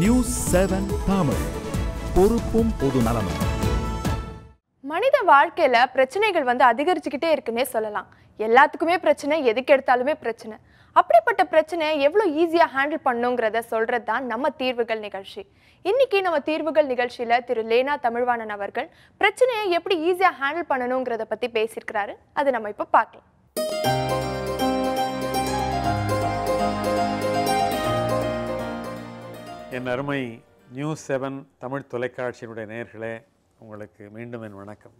News seven Tamil. பொறுப்பும் பொது நலமும் மனித வாழ்க்கையில பிரச்சனைகள் வந்து அதிகரிச்சுக்கிட்டே இருக்குன்னே சொல்லலாம். எல்லாத்துக்குமே பிரச்சனை எதுக்கு எடுத்தாலுமே பிரச்சனை. அப்படிப்பட்ட பிரச்சனையை எவ்வளோ ஈஸியாக ஹேண்டில் பண்ணுங்கிறத சொல்றது தான் நம்ம தீர்வுகள் நிகழ்ச்சி. இன்னைக்கு நம்ம தீர்வுகள் நிகழ்ச்சியில திரு லேனா தமிழ்வாணன் அவர்கள் பிரச்சனையை எப்படி ஈஸியாக ஹேண்டில் பண்ணணுங்கிறத பத்தி பேசியிருக்கிறாரு. அதை நம்ம இப்போ பார்க்கலாம். என் அருமை நியூஸ் செவன் தமிழ் தொலைக்காட்சியினுடைய நேர்களே உங்களுக்கு மீண்டும் என் வணக்கம்.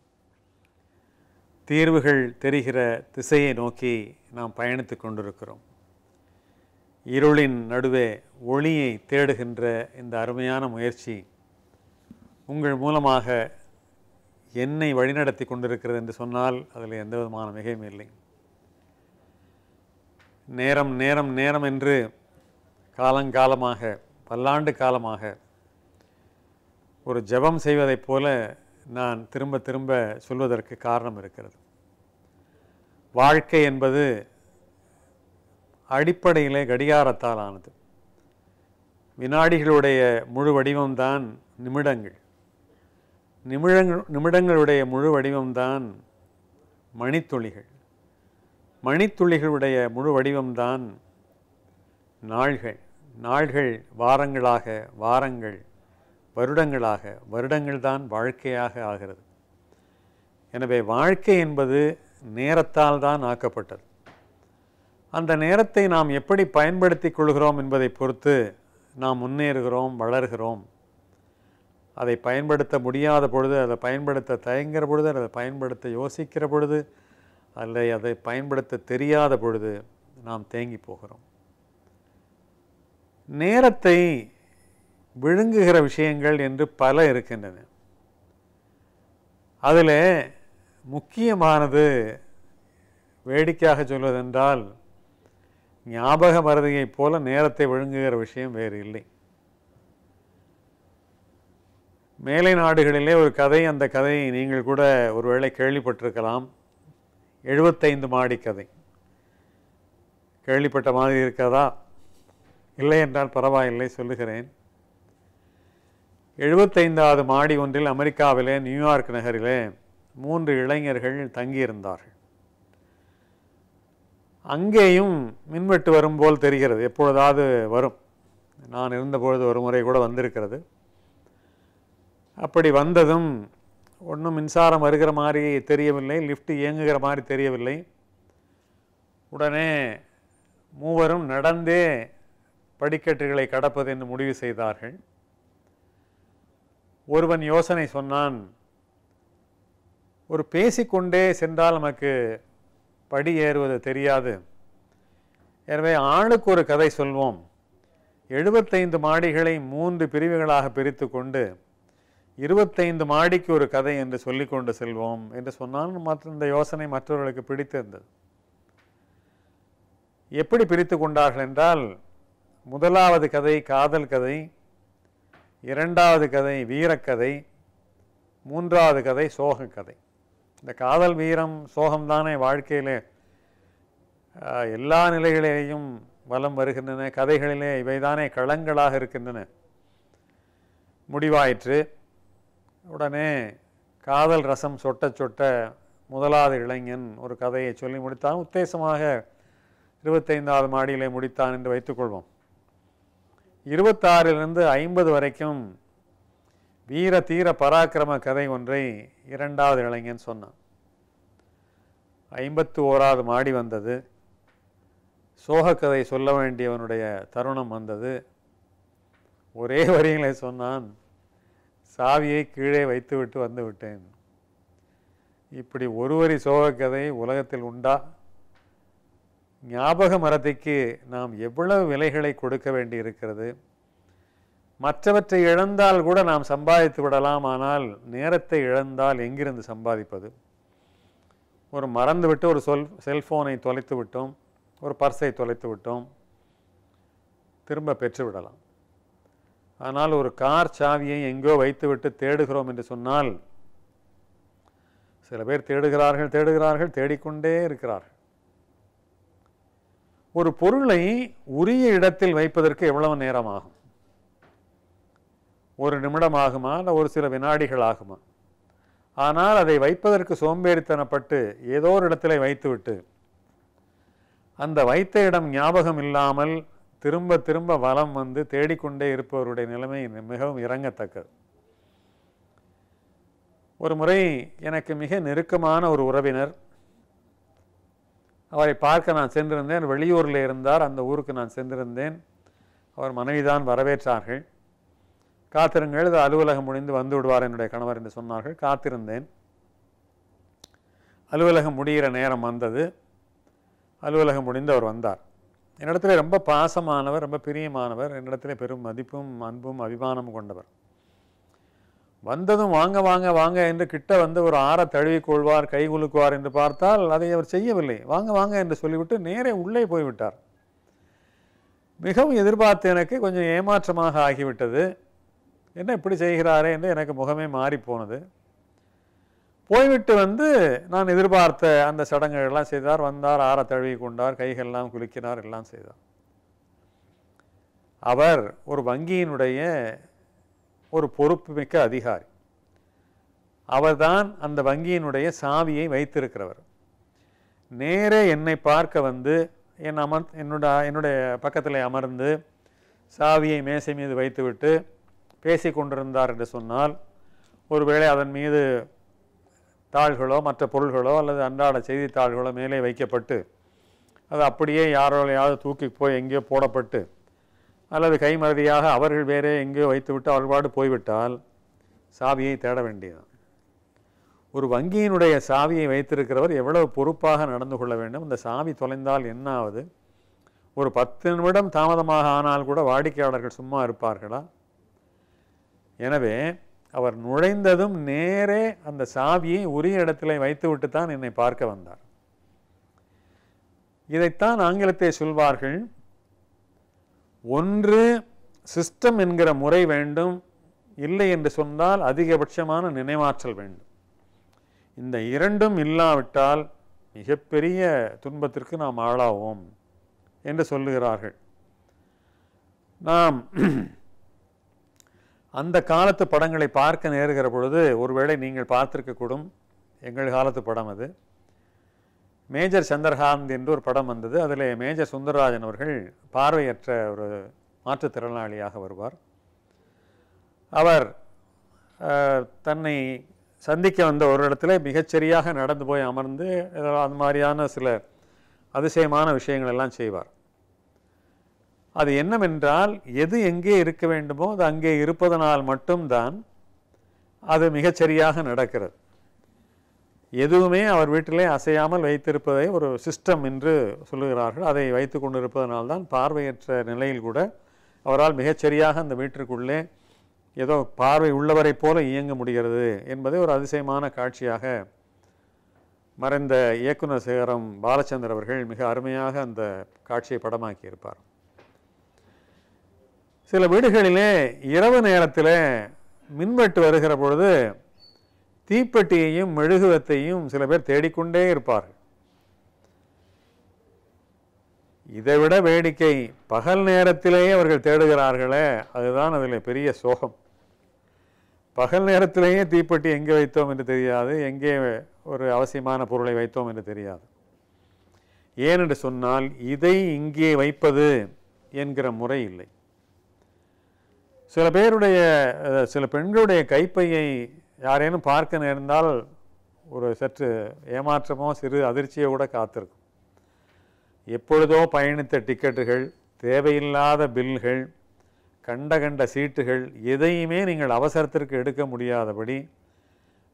தீர்வுகள் தெரிகிற திசையை நோக்கி நாம் பயணித்து கொண்டிருக்கிறோம். இருளின் நடுவே ஒளியை தேடுகின்ற இந்த அருமையான முயற்சி உங்கள் மூலமாக என்னை வழிநடத்தி கொண்டிருக்கிறது என்று சொன்னால் அதில் எந்த விதமான மிகையும் இல்லை. நேரம் நேரம் நேரம் என்று காலங்காலமாக பல்லாண்டு காலமாக ஒரு ஜெபம் செய்வதைப் போல நான் திரும்ப திரும்ப சொல்வதற்கு காரணம் இருக்கிறது. வாழ்க்கை என்பது அடிப்படையிலே கடிகாரத்தால் ஆனது. வினாடிகளுடைய முழு வடிவம்தான் நிமிடங்கள். நிமிடங்கள் நிமிடங்களுடைய முழு வடிவம்தான் மணித்துளிகள். மணித்துளிகளுடைய முழு வடிவம்தான் நாள்கள். நாள்கள் வாரங்களாக வாரங்கள் வருடங்களாக வருடங்கள் தான் வாழ்க்கையாக ஆகிறது. எனவே வாழ்க்கை என்பது நேரத்தால் தான் ஆக்கப்பட்டது. அந்த நேரத்தை நாம் எப்படி பயன்படுத்திக் கொள்கிறோம் என்பதை பொறுத்து நாம் முன்னேறுகிறோம் வளர்கிறோம். அதை பயன்படுத்த முடியாத பொழுது அதை பயன்படுத்த தயங்குகிற பொழுது அதை பயன்படுத்த யோசிக்கிற பொழுது அல்ல அதை பயன்படுத்த தெரியாத பொழுது நாம் தேங்கி போகிறோம். நேரத்தை விழுங்குகிற விஷயங்கள் என்று பல இருக்கின்றன. அதில் முக்கியமானது வேடிக்கையாக சொல்வதென்றால் ஞாபக மருதியைப் போல நேரத்தை விழுங்குகிற விஷயம் வேறு இல்லை. மேலை நாடுகளிலே ஒரு கதை அந்த கதையை நீங்கள் கூட ஒருவேளை கேள்விப்பட்டிருக்கலாம். எழுபத்தைந்து மாடி கதை. கேள்விப்பட்ட மாதிரி இருக்கிறதா? இல்லை என்றால் பரவாயில்லை சொல்லுகிறேன். எழுபத்தைந்தாவது மாடி ஒன்றில் அமெரிக்காவிலே நியூயார்க் நகரிலே மூன்று இளைஞர்கள் தங்கியிருந்தார்கள். அங்கேயும் மின்வெட்டு வரும் போல் தெரிகிறது. எப்பொழுதாவது வரும். நான் இருந்தபொழுது ஒரு முறை கூட வந்திருக்கிறது. அப்படி வந்ததும் ஒன்றும் மின்சாரம் வருகிற மாதிரி தெரியவில்லை. லிஃப்ட் இயங்குகிற மாதிரி தெரியவில்லை. உடனே மூவரும் நடந்தே படிக்கட்டுகளை கடப்பது என்று முடிவு செய்தார்கள். ஒருவன் யோசனை சொன்னான் ஒரு பேசிக்கொண்டே சென்றால் நமக்கு படி ஏறுவது தெரியாது. எனவே ஆளுக்கு ஒரு கதை சொல்வோம். எழுபத்தைந்து மாடிகளை மூன்று பிரிவுகளாக பிரித்து கொண்டு இருபத்தைந்து மாடிக்கு ஒரு கதை என்று சொல்லிக்கொண்டு செல்வோம் என்று சொன்னால் மற்ற இந்த யோசனை மற்றவர்களுக்கு பிடித்திருந்தது. எப்படி பிரித்து கொண்டார்கள் என்றால் முதலாவது கதை காதல் கதை இரண்டாவது கதை வீரக்கதை மூன்றாவது கதை சோக கதை. இந்த காதல் வீரம் சோகம்தானே வாழ்க்கையிலே எல்லா நிலைகளிலேயும் வலம் வருகின்றன கதைகளிலே இவைதானே களங்களாக இருக்கின்றன. முடிவாயிற்று. உடனே காதல் ரசம் சொட்ட சொட்ட முதலாவது இளைஞன் ஒரு கதையை சொல்லி முடித்தான். உத்தேசமாக இருபத்தைந்தாவது மாடியிலே முடித்தான் என்று வைத்துக்கொள்வோம் இருபத்தாறிலிருந்து ஐம்பது வரைக்கும் வீர தீர பராக்கிரம கதை ஒன்றை இரண்டாவது இளைஞன் சொன்னான். ஐம்பத்து ஓராவது மாடி வந்தது. சோகக்கதை சொல்ல வேண்டியவனுடைய தருணம் வந்தது. ஒரே வரிகளை சொன்னான் சாவியை கீழே வைத்துவிட்டு வந்து விட்டேன். இப்படி ஒருவரி சோகக்கதை உலகத்தில் உண்டா? ஞாபக மரத்திற்கு நாம் எவ்வளவு விலைகளை கொடுக்க வேண்டி இருக்கிறது மற்றவற்றை இழந்தால் கூட நாம் சம்பாதித்து விடலாம் ஆனால் நேரத்தை இழந்தால் எங்கிருந்து சம்பாதிப்பது? ஒரு மறந்துவிட்டு ஒரு சொல் செல்ஃபோனை தொலைத்து விட்டோம் ஒரு பர்ஸை தொலைத்து விட்டோம் திரும்ப பெற்று விடலாம். ஆனால் ஒரு கார் சாவியை எங்கோ வைத்துவிட்டு தேடுகிறோம் என்று சொன்னால் சில பேர் தேடுகிறார்கள் தேடுகிறார்கள் தேடிக்கொண்டே இருக்கிறார்கள். ஒரு பொருளை உரிய இடத்தில் வைப்பதற்கு எவ்வளவு நேரம் ஆகும் ஒரு நிமிடம் ஆகுமா இல்லை ஒரு சில வினாடிகள் ஆகுமா ஆனால் அதை வைப்பதற்கு சோம்பேறித்தனப்பட்டு ஏதோ ஒரு இடத்துல வைத்துவிட்டு அந்த வைத்த இடம் ஞாபகம் இல்லாமல் திரும்ப திரும்ப வலம் வந்து தேடிக்கொண்டே இருப்பவருடைய நிலைமை மிகவும் இறங்கத்தக்கது ஒரு முறை எனக்கு மிக நெருக்கமான ஒரு உறவினர் அவரை பார்க்க நான் சென்றிருந்தேன். வெளியூரில் இருந்தார். அந்த ஊருக்கு நான் சென்றிருந்தேன். அவர் மனைவிதான் வரவேற்றார்கள். காத்திருங்கள். இது அலுவலகம் முடிந்து வந்து விடுவார் என்னுடைய கணவர் என்று சொன்னார்கள். காத்திருந்தேன். அலுவலகம் முடிகிற நேரம் வந்தது. அலுவலகம் முடிந்து அவர் வந்தார். என்னிடத்துல ரொம்ப பாசமானவர் ரொம்ப பிரியமானவர். என்னிடத்துல பெரும் மதிப்பும் அன்பும் அபிமானமும் கொண்டவர். வந்ததும் வாங்க வாங்க வாங்க என்று கிட்ட வந்து ஒரு ஆற தழுவி கொள்வார் கை குலுக்குவார் என்று பார்த்தால் அதை அவர் செய்யவில்லை. வாங்க வாங்க என்று சொல்லிவிட்டு நேரே உள்ளே போய்விட்டார். மிகவும் எதிர்பார்த்து எனக்கு கொஞ்சம் ஏமாற்றமாக ஆகிவிட்டது. என்ன இப்படி செய்கிறாரே என்று எனக்கு முகமே மாறி போனது. போய்விட்டு வந்து நான் எதிர்பார்த்த அந்த சடங்குகள் எல்லாம் செய்தார். வந்தார் ஆற தழுவி கொண்டார் கைகள்லாம் குலுக்கினார் எல்லாம் செய்தார். அவர் ஒரு வங்கியினுடைய ஒரு பொறுப்புமிக்க அதிகாரி. அவர்தான் அந்த வங்கியினுடைய சாவியை வைத்திருக்கிறவர். நேரே என்னை பார்க்க வந்து என் அமர் என்னோட என்னுடைய பக்கத்தில் அமர்ந்து சாவியை மேசை மீது வைத்துவிட்டு பேசி கொண்டிருந்தார் என்று சொன்னால் ஒருவேளை அதன் மீது தாள்களோ மற்ற பொருள்களோ அல்லது அன்றாட செய்தித்தாள்களோ மேலே வைக்கப்பட்டு அது அப்படியே யாரோலையாவது தூக்கி போய் எங்கேயோ போடப்பட்டு அல்லது கைமறதியாக அவர்கள் வேறே எங்கேயோ வைத்துவிட்டு அவர்களாடு போய்விட்டால் சாவியை தேட வேண்டியது. ஒரு வங்கியினுடைய சாவியை வைத்திருக்கிறவர் எவ்வளவு பொறுப்பாக நடந்து கொள்ள வேண்டும்? இந்த சாவி தொலைந்தால் என்ன ஆகுது ஒரு பத்து நிமிடம் தாமதமாக ஆனால் கூட வாடிக்கையாளர்கள் சும்மா இருப்பார்களா? எனவே அவர் நுழைந்ததும் நேரே அந்த சாவியை உரிய இடத்திலே வைத்துவிட்டு தான் என்னை பார்க்க வந்தார். இதைத்தான் ஆங்கிலத்தை சொல்வார்கள் ஒன்று சிஸ்டம் என்கிற முறை வேண்டும். இல்லை என்று சொன்னால் அதிகபட்சமான நினைவாற்றல் வேண்டும். இந்த இரண்டும் இல்லாவிட்டால் மிகப்பெரிய துன்பத்திற்கு நாம் ஆளாவோம் என்று சொல்லுகிறார்கள். நாம் அந்த காலத்து படங்களை பார்க்க நேருகிற பொழுது ஒருவேளை நீங்கள் பார்த்துருக்கக்கூடும். எங்கள் காலத்து படம் அது. மேஜர் சந்திரகாந்த் என்று ஒரு படம் வந்தது. அதில் மேஜர் சுந்தரராஜன் அவர்கள் பார்வையற்ற ஒரு மாற்றுத்திறனாளியாக வருவார். அவர் தன்னை சந்திக்க வந்த ஒரு இடத்துல மிகச்சரியாக நடந்து போய் அமர்ந்து ஏதோ மாதிரியான சில அதிசயமான விஷயங்கள் எல்லாம் செய்வார். அது என்னவென்றால் எது எங்கே இருக்க வேண்டுமோ அது அங்கே இருப்பதனால் மட்டும்தான் அது மிகச்சரியாக நடக்கிறது. எதுவுமே அவர் வீட்டிலே அசையாமல் வைத்திருப்பதை ஒரு சிஸ்டம் என்று சொல்லுகிறார்கள். அதை வைத்து கொண்டிருப்பதனால்தான் பார்வையற்ற நிலையில் கூட அவரால் மிகச்சரியாக அந்த வீட்டிற்குள்ளே ஏதோ பார்வை உள்ளவரைப் போல இயங்க முடிகிறது என்பதை ஒரு அதிசயமான காட்சியாக மறைந்த இயக்குனர் சேகரம் பாலச்சந்தர் அவர்கள் மிக அருமையாக அந்த காட்சியை படமாக்கி இருப்பார் சில வீடுகளிலே இரவு நேரத்தில் மின்வெட்டு வருகிற பொழுது தீப்பெட்டியையும் மெழுகுவத்தையும் சில பேர் தேடிக்கொண்டே இருப்பார்கள். இதைவிட வேடிக்கை பகல் நேரத்திலேயே அவர்கள் தேடுகிறார்களே அதுதான் அதில் பெரிய சோகம். பகல் நேரத்திலேயே தீப்பெட்டி எங்கே வைத்தோம் என்று தெரியாது எங்கே ஒரு அவசியமான பொருளை வைத்தோம் என்று தெரியாது. ஏனென்று சொன்னால் இதை இங்கே வைப்பது என்கிற முறை இல்லை. சில பேருடைய சில பெண்களுடைய கைப்பையை யாரேனும் பார்க்க நேர்ந்தால் ஒரு சற்று ஏமாற்றமோ சிறு அதிர்ச்சியோ கூட காத்திருக்கும். எப்பொழுதோ பயணித்த டிக்கெட்டுகள் தேவையில்லாத பில்கள் கண்ட கண்ட சீட்டுகள் எதையுமே நீங்கள் அவசரத்திற்கு எடுக்க முடியாதபடி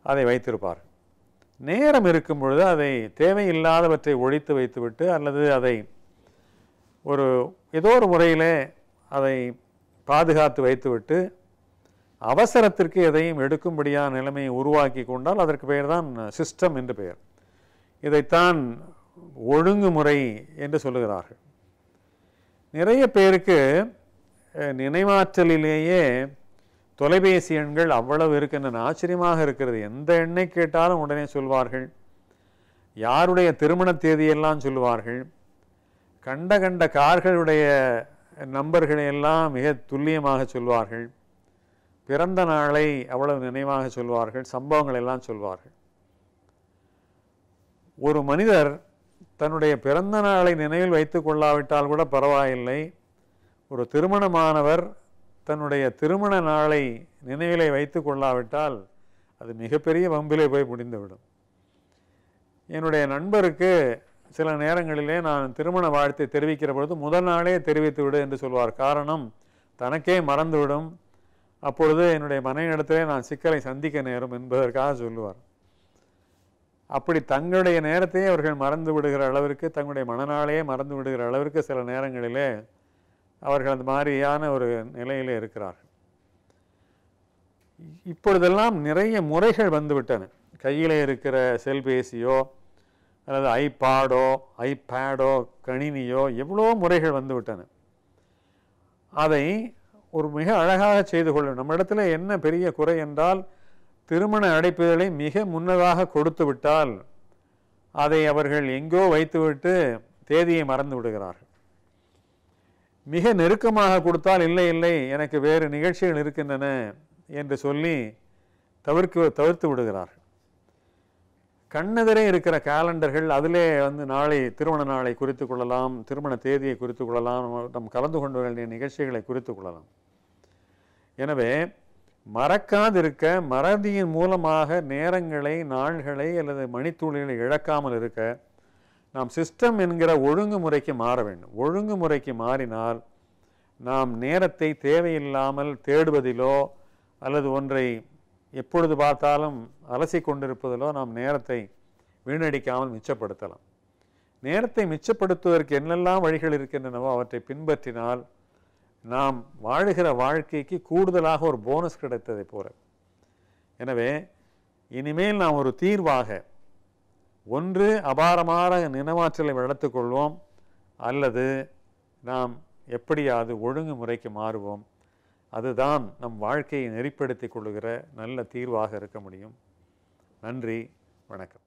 அதை வைத்திருப்பார். நேரம் இருக்கும் பொழுது அதை தேவையில்லாதவற்றை ஒழித்து வைத்துவிட்டு அல்லது அதை ஒரு ஏதோ ஒரு முறையிலே அதை பாதுகாத்து வைத்துவிட்டு அவசரத்திற்கு எதையும் எடுக்கும்படியான நிலைமையை உருவாக்கி கொண்டால் அதற்கு பெயர் தான் சிஸ்டம் என்று பெயர். இதைத்தான் ஒழுங்குமுறை என்று சொல்லுகிறார்கள். நிறைய பேருக்கு நினைவாற்றலிலேயே தொலைபேசி எண்கள் அவ்வளவு இருக்கின்றன. ஆச்சரியமாக இருக்கிறது. எந்த எண்ணை கேட்டாலும் உடனே சொல்வார்கள். யாருடைய திருமண தேதியெல்லாம் சொல்லுவார்கள் கண்ட கண்ட கார்களுடைய நம்பர்களை எல்லாம் மிக துல்லியமாக சொல்வார்கள். பிறந்த நாளை அவ்வளவு நினைவாக சொல்வார்கள் சம்பவங்கள் எல்லாம் சொல்வார்கள். ஒரு மனிதர் தன்னுடைய பிறந்த நாளை நினைவில் வைத்து கொள்ளாவிட்டால் கூட பரவாயில்லை. ஒரு திருமணமானவர் தன்னுடைய திருமண நாளை நினைவிலே வைத்து கொள்ளாவிட்டால் அது மிகப்பெரிய வம்பிலே போய் முடிந்துவிடும். என்னுடைய நண்பருக்கு சில நேரங்களிலே நான் திருமண வாழ்த்தை தெரிவிக்கிற பொழுது முதல் நாளே தெரிவித்து விடு என்று சொல்வார். காரணம் தனக்கே மறந்துவிடும். அப்பொழுது என்னுடைய மனைவிடத்திலே நான் சிக்கலை சந்திக்க நேரும் என்பதற்காக சொல்லுவார். அப்படி தங்களுடைய நேரத்தையே அவர்கள் மறந்து விடுகிற அளவிற்கு தங்களுடைய மனநாளையே மறந்து விடுகிற அளவிற்கு சில நேரங்களிலே அவர்கள் அந்த மாதிரியான ஒரு நிலையிலே இருக்கிறார்கள். இப்பொழுதெல்லாம் நிறைய முறைகள் வந்துவிட்டன. கையிலே இருக்கிற செல்பேசியோ அல்லது ஐபாடோ ஐபேடோ கணினியோ எவ்வளோ முறைகள் வந்துவிட்டன. அதை ஒரு மிக அழகாக செய்து கொள்ளும் நம்ம இடத்துல என்ன பெரிய குறை என்றால் திருமண அழைப்புகளை மிக முன்னதாக கொடுத்து விட்டால் அதை அவர்கள் எங்கோ வைத்துவிட்டு தேதியை மறந்து விடுகிறார்கள். மிக நெருக்கமாக கொடுத்தால் இல்லை இல்லை எனக்கு வேறு நிகழ்ச்சிகள் இருக்கின்றன என்று சொல்லி தவிர்க்க தவிர்த்து விடுகிறார்கள். கண்ணெதிரே இருக்கிற காலண்டர்கள் அதிலே வந்து நாளை திருமண நாளை குறித்து கொள்ளலாம் திருமண தேதியை குறித்து கொள்ளலாம் நம் கலந்து கொண்டு வேண்டிய நிகழ்ச்சிகளை குறித்து கொள்ளலாம். எனவே மறக்காதிருக்க மறதியின் மூலமாக நேரங்களை நாள்களை அல்லது மணித்துளிகளை இழக்காமல் இருக்க நாம் சிஸ்டம் என்கிற ஒழுங்குமுறைக்கு மாற வேண்டும். ஒழுங்குமுறைக்கு மாறினால் நாம் நேரத்தை தேவையில்லாமல் தேடுவதிலோ அல்லது ஒன்றை எப்பொழுது பார்த்தாலும் அலசி கொண்டிருப்பதிலோ நாம் நேரத்தை வீணடிக்காமல் மிச்சப்படுத்தலாம். நேரத்தை மிச்சப்படுத்துவதற்கு என்னெல்லாம் வழிகள் இருக்கின்றனவோ அவற்றை பின்பற்றினால் நாம் வாழுகிற வாழ்க்கைக்கு கூடுதலாக ஒரு போனஸ் கிடைத்ததை போல. எனவே இனிமேல் நாம் ஒரு தீர்வாக ஒன்று அபாரமான நினைவாற்றலை வளர்த்துக்கொள்வோம் அல்லது நாம் எப்படியாவது ஒழுங்குமுறைக்கு மாறுவோம். அதுதான் நம் வாழ்க்கையை நெறிப்படுத்திக் கொள்ளுகிற நல்ல தீர்வாக இருக்க முடியும். நன்றி வணக்கம்.